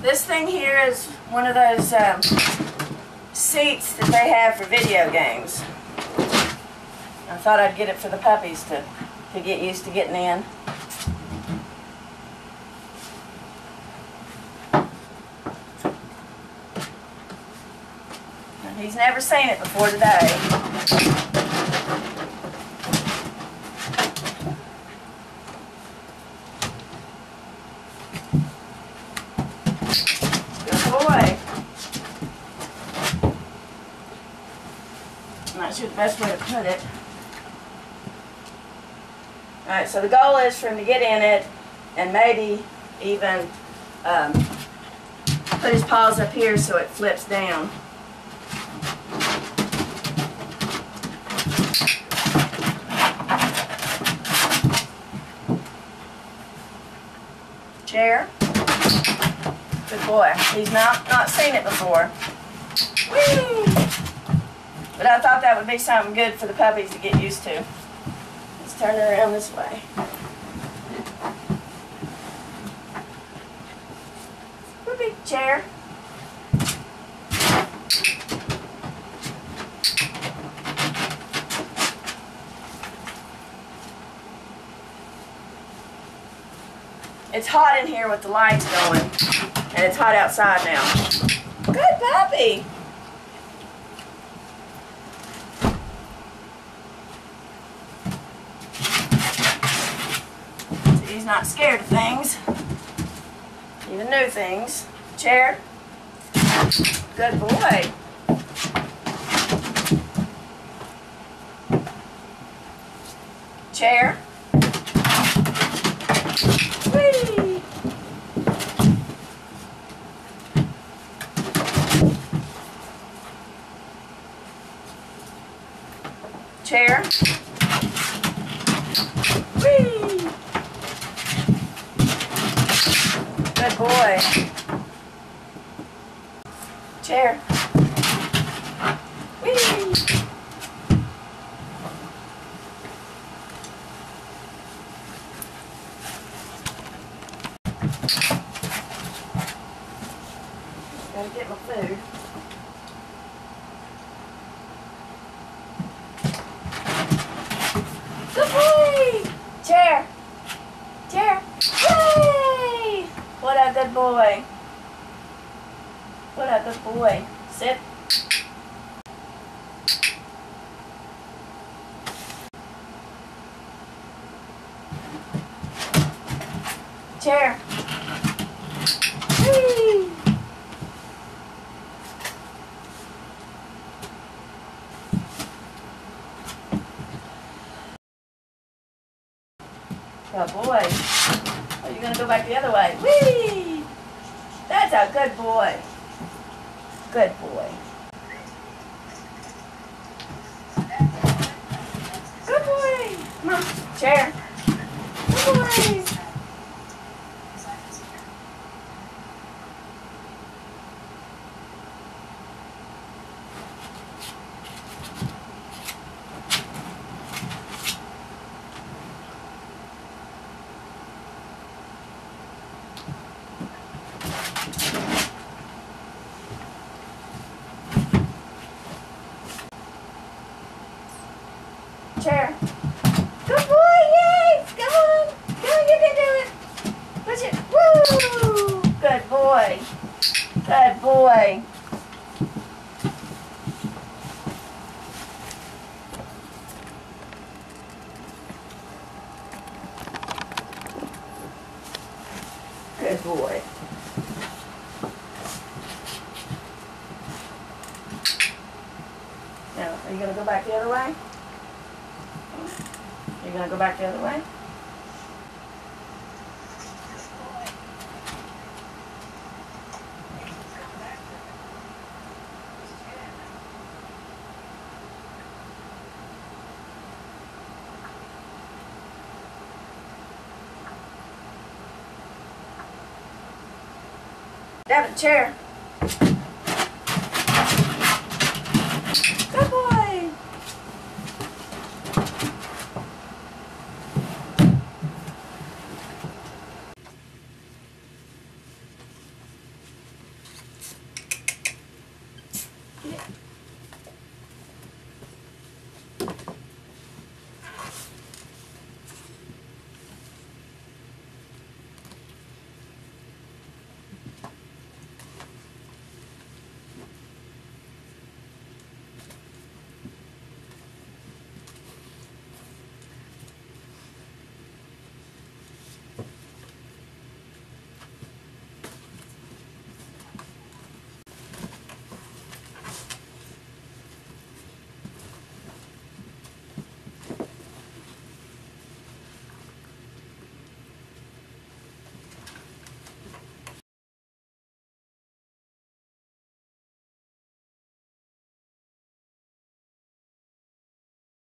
This thing here is one of those um, seats that they have for video games. I thought I'd get it for the puppies to, to get used to getting in. He's never seen it before today. Good boy. Sure the best way to put it. Alright, so the goal is for him to get in it and maybe even um, put his paws up here so it flips down. Chair. Good boy. He's not not seen it before. Whee! But I thought that would be something good for the puppies to get used to. Let's turn it around this way. Whoopee, chair. It's hot in here with the lights going, and it's hot outside now. Good puppy. Not scared of things, even new things. Chair. Good boy. Chair. Whee! Chair. Whee! Good boy. Chair. Whee! Gotta get my food. Chair. Chair. Yay! What a good boy. What a good boy. Sit. Chair. Whee! Good boy. Oh, you're gonna go back the other way. Whee! That's a good boy. Good boy. Good boy. Come on, chair. Good boy. Chair. Good boy, yay! Come on. On, you can do it. Push it. Woo! Good boy. Good boy. Good boy. Now, are you going to go back the other way? You're gonna go back the other way? Down a chair.